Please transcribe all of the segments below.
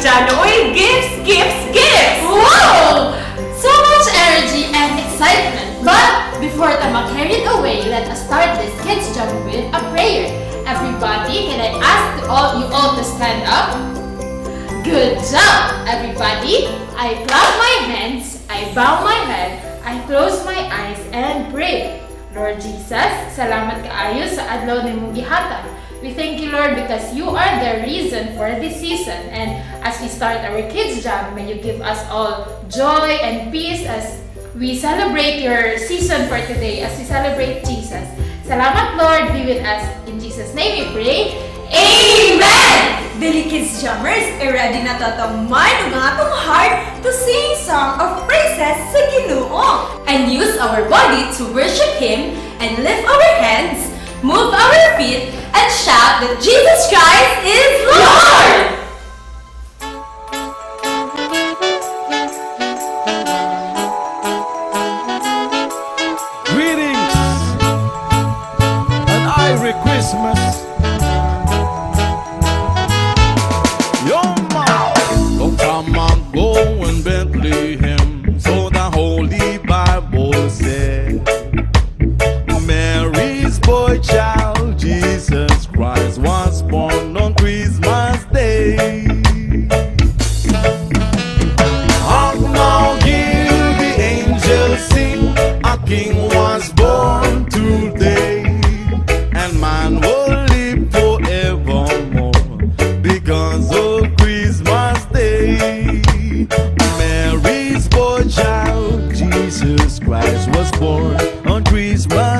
Jaloy gifts, gifts, gifts! Wow! So much energy and excitement! But before Tama carried away, let us start this kids' jump with a prayer. Everybody, can I ask all you all to stand up? Good job, everybody! I clap my hands, I bow my head, I close my eyes, and pray. Lord Jesus, salamat kaayo sa adlaw nimong gihatan. We thank you, Lord, because you are the reason for this season. And as we start our kids' job, may you give us all joy and peace as we celebrate your season for today, as we celebrate Jesus. Salamat, Lord. Be with us. In Jesus' name we pray. Amen! Dili kids jammers, i-ready na tatamay ng atong heart to sing song of praises sa Ginoo and use our body to worship Him and lift our hands, move our feet, and shout that Jesus Christ is Lord!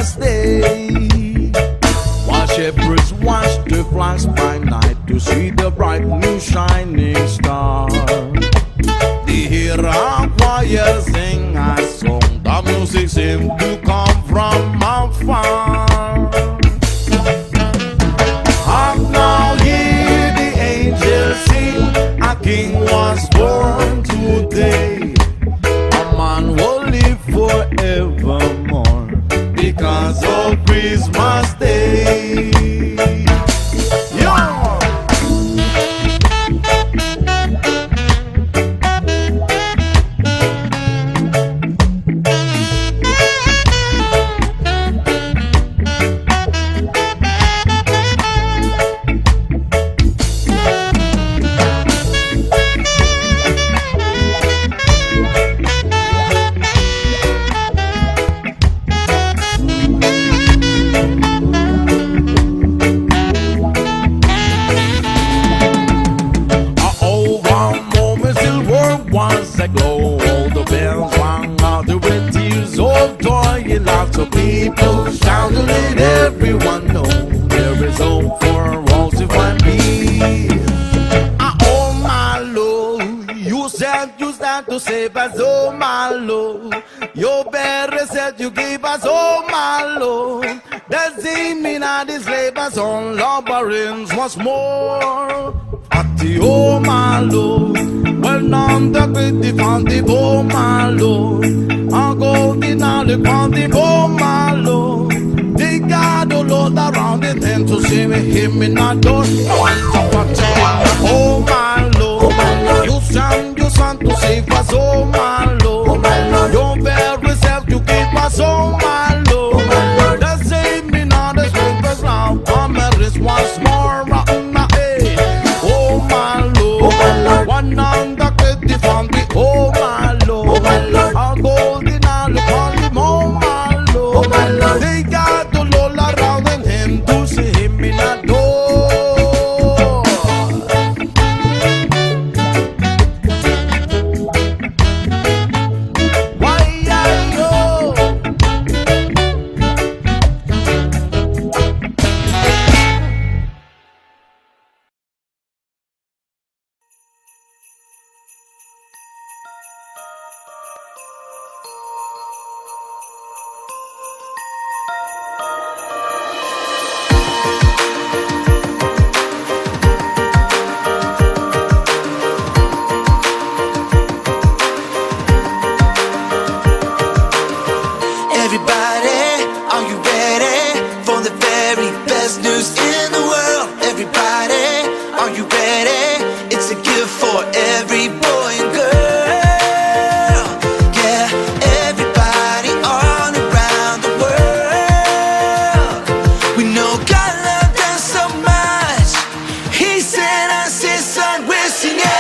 Day. While shepherds watched the flocks by night to see the bright new shining once aglow. All the bells rang out with tears of joy and lots of people shouting let everyone know there is hope for all to find peace. Ah, oh my Lord, you said you stand to save us, oh my Lord. Your better said you gave us, oh my Lord. Does it mean that these labors on labyrinths once more? At the oh my Lord, well none the great defended, oh my Lord. I go in all the quantity, oh my Lord. They got the Lord around it and to see me, him in a door. Oh my Lord, you send your son to save us, oh my Lord. Your very self to keep us, oh my Lord. The save me not the sweetest now, come and once more. Sing it.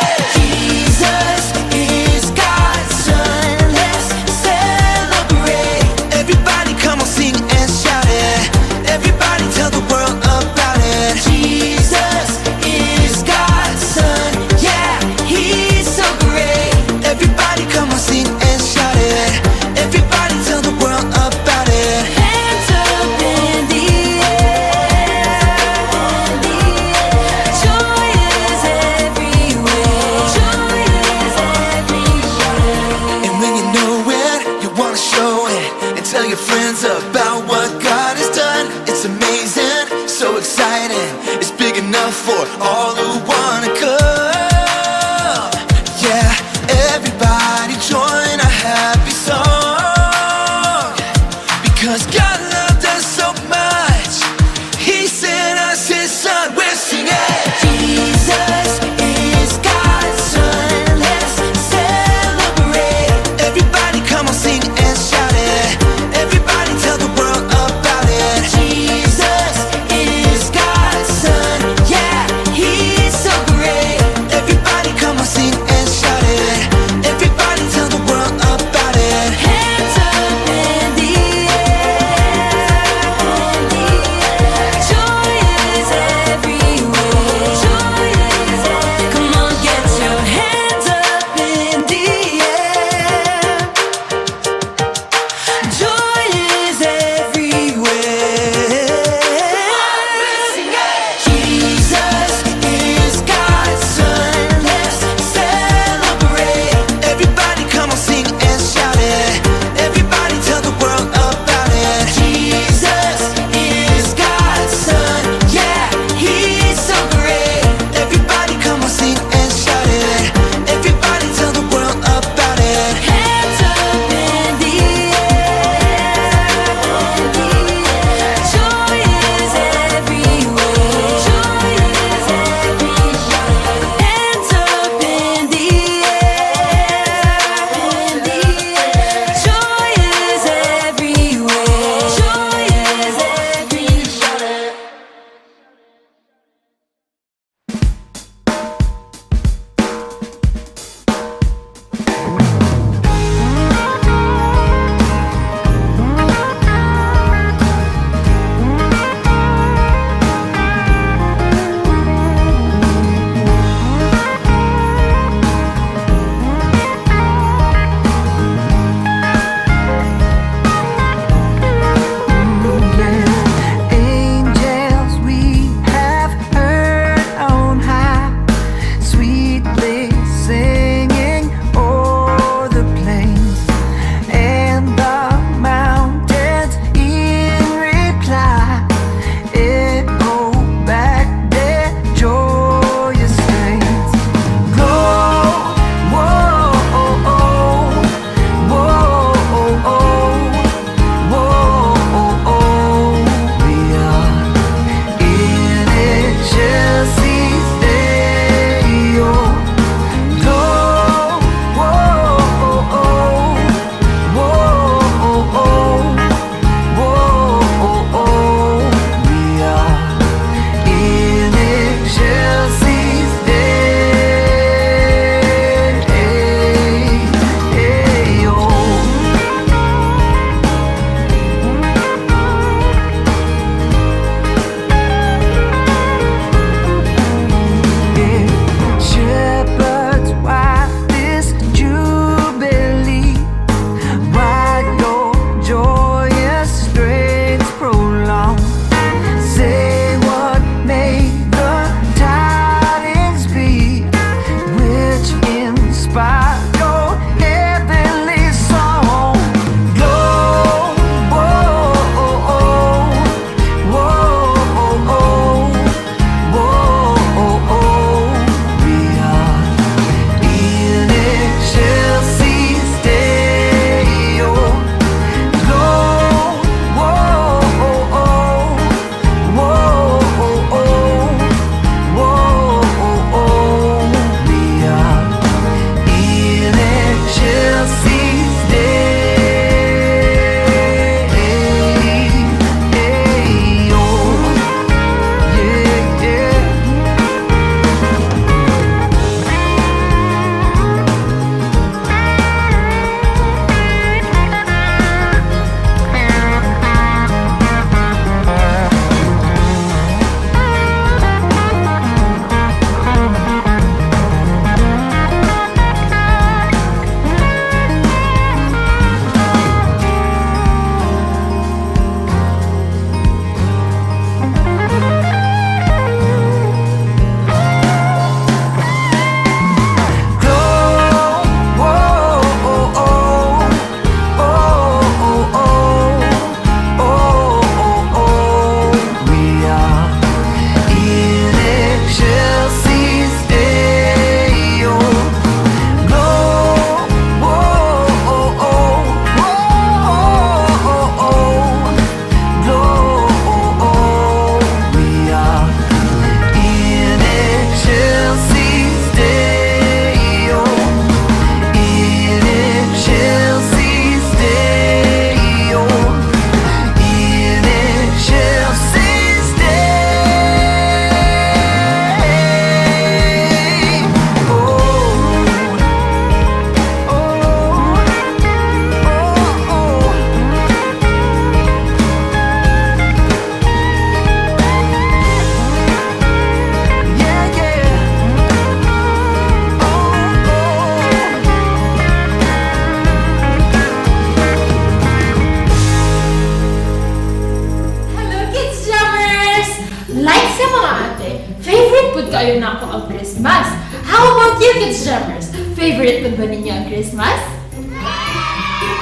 tayo na ako ang Christmas. How about you, kids jammers? Favorite ba ba ninyo ang Christmas?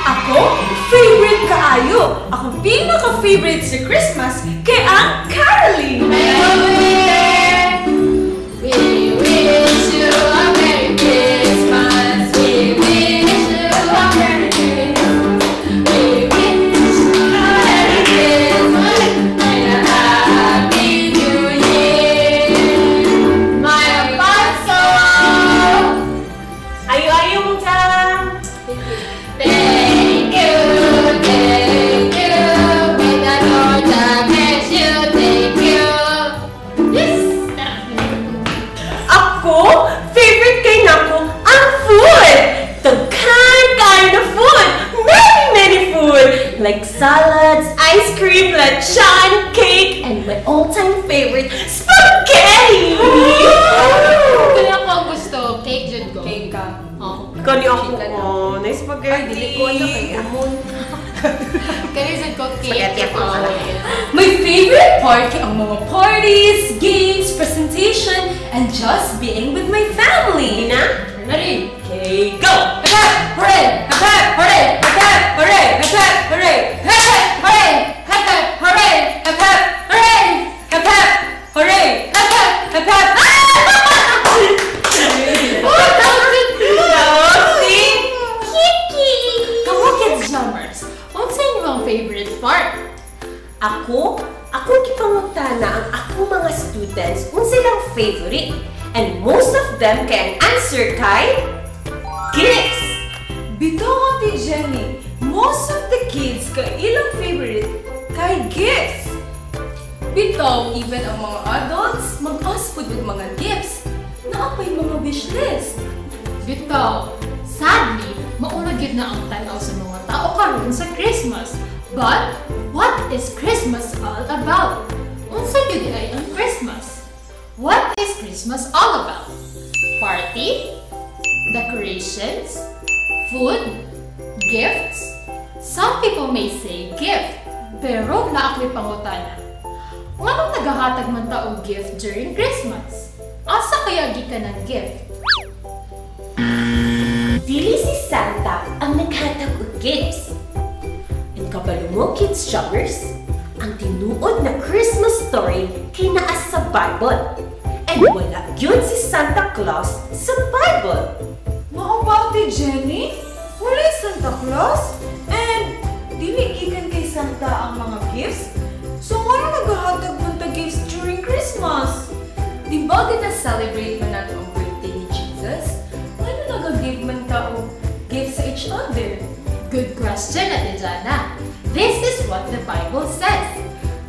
Ako, favorite kaayo. Ako pinaka-favorite sa Christmas kay ang Caroline. Hey! Ice cream, lechon, cake, and my all-time favorite, spaghetti! Kaya ko ang gusto, cake jud ko. Cake ka. Oh. Kani ako, oh, na spaghetti. Kaya jud ko cake. Spaghetti ako. My favorite part kay ang mga parties, games, presentation, and just being with my family. Na? Ready? Okay, go! Hep, hooray! Hep, hooray! Hep, hooray! Hep, hooray! Hooray! Hooray! Ako, ako gipangutana ang ako mga students kung silang favorite. And most of them can answer kay gifts. Bitaw Ate Jenny, most of the kids kay ilang favorite kay gifts. Bitaw, even ang mga adults, mag-ask po ng mga gifts. Naapay mga wish list. Bitaw, sadly, maunag yun na ang tanaw sa mga tao karon sa Christmas. But, what is Christmas all about? Unsa yun ay ang Christmas? What is Christmas all about? Party? Decorations? Food? Gifts? Some people may say gift, pero na ako'y pangutana. Nganong nagahatag man ta og gift during Christmas? Asa kaya gikan ng gift? Dili si Santa ang naghatag og gifts. Mo, kids shoppers, ang tinuod na Christmas story kay naa sa Bible. And wala yun si Santa Claus sa Bible. Mao ba ti Jenny? Wala Santa Claus? And dili gikan kay Santa ang mga gifts? So wala naghahatag man ta gifts during Christmas? Di ba gina-celebrate man nato ang birthday ni Jesus? Ano nag-give man ta og gifts sa each other? Good question, Ate Jana. This is what the Bible says.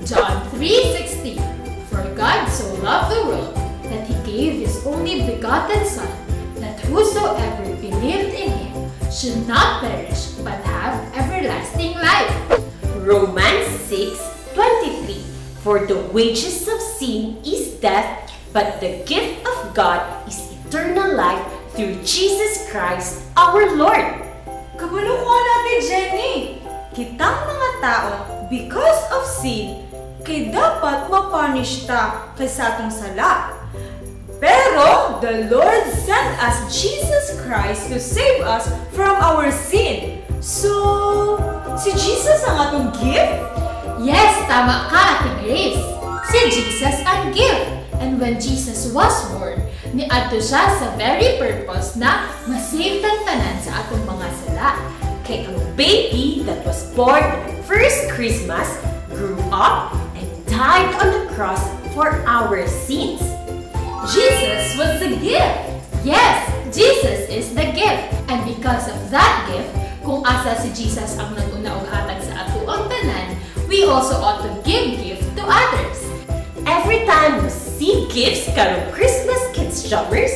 John 3.16 For God so loved the world that He gave His only begotten Son, that whosoever believed in Him should not perish but have everlasting life. Romans 6:23 For the wages of sin is death, but the gift of God is eternal life through Jesus Christ our Lord. Ko natin, Jenny! Kitang mga tao, because of sin, kay dapat mapunish ta kay sa atong sala. Pero the Lord sent us Jesus Christ to save us from our sin. So, si Jesus ang atong gift? Yes, tama ka, Ate Grace. Si Jesus ang gift. And when Jesus was born, niadto siya sa very purpose na masave ang tanan sa atong mga sala. Ang baby that was born on first Christmas grew up and died on the cross for our sins. Jesus was the gift. Yes, Jesus is the gift. And because of that gift, kung asa si Jesus ang naguna og hatag sa ato ang tanan, we also ought to give gift to others. Every time we see gifts karong Christmas kids shoppers,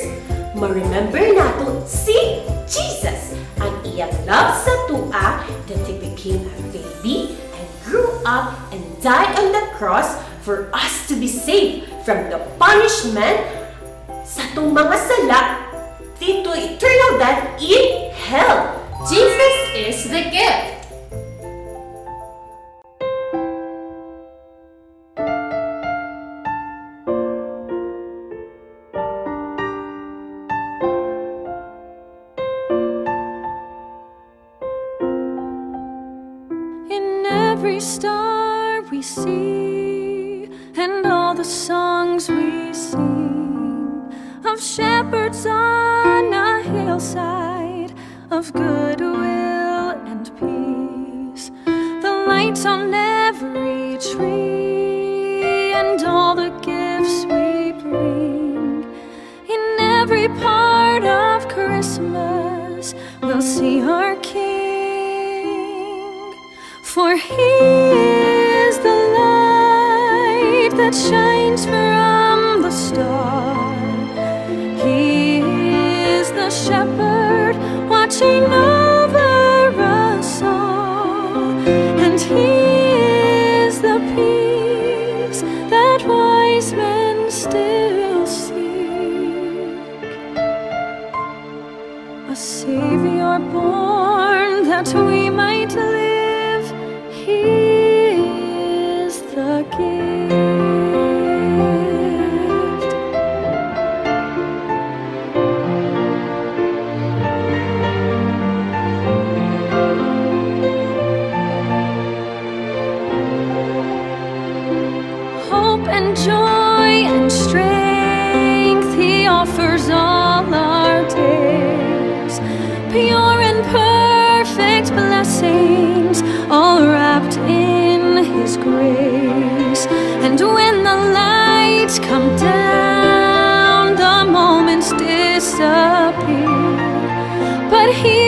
ma-remember nato si Jesus ang iyang love sa tua that he became a baby and grew up and died on the cross for us to be saved from the punishment sa itong mga sala dito eternal death in hell. Jesus is the gift. Of shepherds on a hillside, of goodwill and peace. The lights on every tree, and all the gifts we bring. In every part of Christmas, we'll see our King. For He is the light that shines from here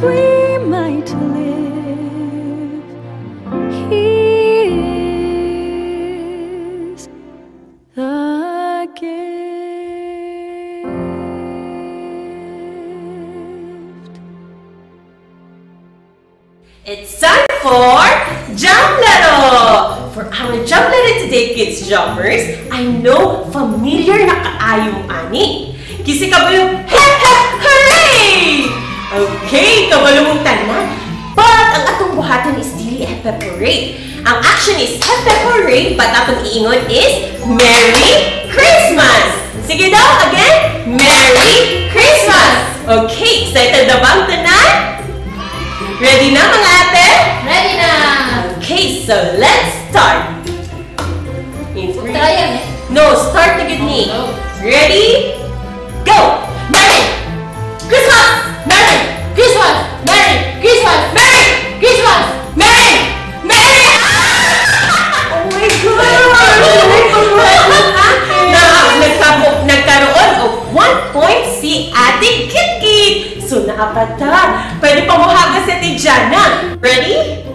we might live. He is the gift. It's time for Jump Laro! For our Jump Laro today, kids jammers, I know familiar na kaayong ani. Kisi hooray! Okay, kabalo mong tanan. But ang atong buhatan is dili hep hep hooray. Ang action is hep hep hooray, but atong iingon is Merry Christmas! Sige daw, again, Merry Christmas! Okay, excited na bang tanan? Ready na mga ate? Ready na! Okay, so let's start. Three. Try yan eh. No, start na good me. Go. Ready? Go! Big Kit Kit! So, naapad ka. Pwede pa mo hagas si Tijana. Ready?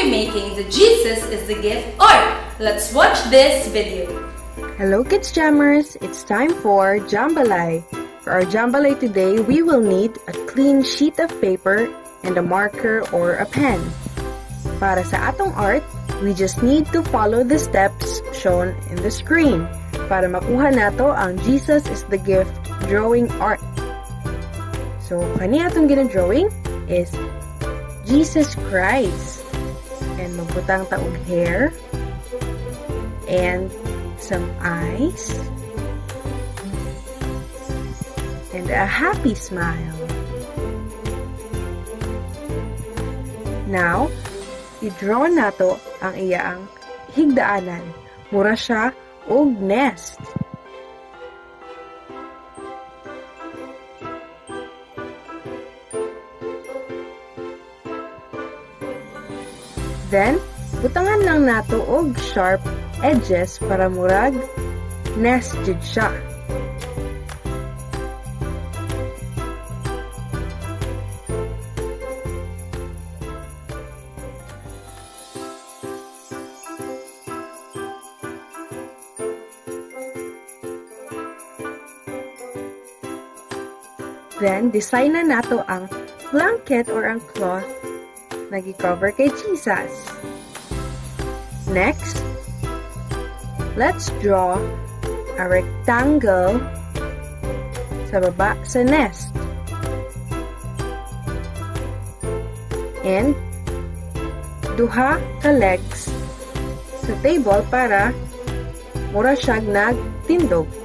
Be making the Jesus is the Gift art. Let's watch this video. Hello Kids Jammers! It's time for Jambalay. For our Jambalay today, we will need a clean sheet of paper and a marker or a pen. Para sa atong art, we just need to follow the steps shown in the screen para makuha nato ang Jesus is the Gift drawing art. So, kani atong gina-drawing is Jesus Christ. And magbutang taog hair and some eyes and a happy smile. Now, i-draw nato ang iyaang higdaanan. Mura siya og nest. Then, butangan lang nato og sharp edges para murag nest jud siya. Then, design na nato ang blanket or ang cloth na gi-cover kay Jesus. Next, let's draw a rectangle sa baba sa nest. And duha ka legs sa table para mura siyag nagtindog.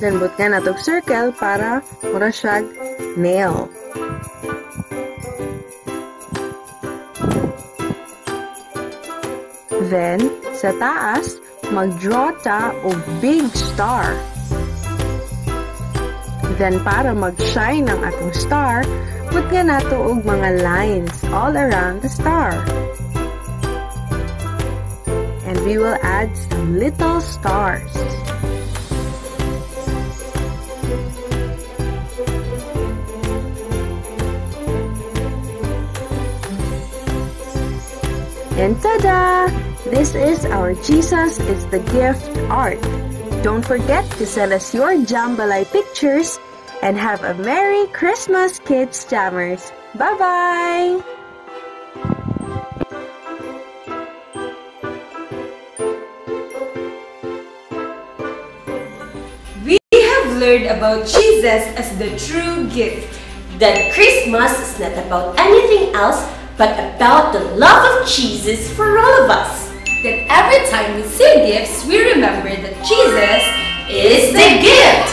But nga natog circle para mura siyag nail. Then, sa taas, mag-draw ta og big star. Then, para mag-shine ang atong star, put nga nato og mga lines all around the star. And we will add some little stars. And tada! This is our Jesus is the Gift art. Don't forget to send us your Jambalay pictures and have a Merry Christmas, Kids Jammers. Bye-bye! We have learned about Jesus as the true gift. That Christmas is not about anything else but about the love of Jesus for all of us. That every time we see gifts, we remember that Jesus is the gift.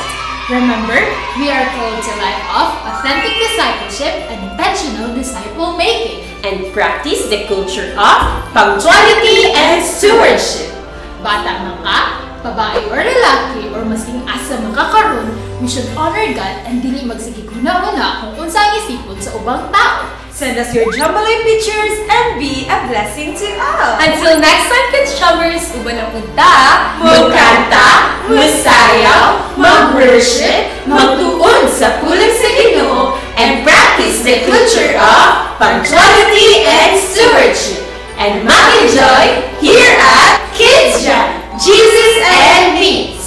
Remember, we are called to life of authentic discipleship and intentional disciple making. and practice the culture of punctuality and stewardship. Bata man ka, babae or lalaki, or masing asa makakaroon, we should honor God and dili magsigiguna-una kung unsa ang isipon sa ubang tao. Send us your Jambalay pictures and be a blessing to all. Until next time, Kids uban na punta, mukanta, musayaw, mag-worship, magtuon sa pulang sa Ginoo, and practice the culture of punctuality and stewardship. And mag-enjoy here at Kids Jam, Jesus and Me.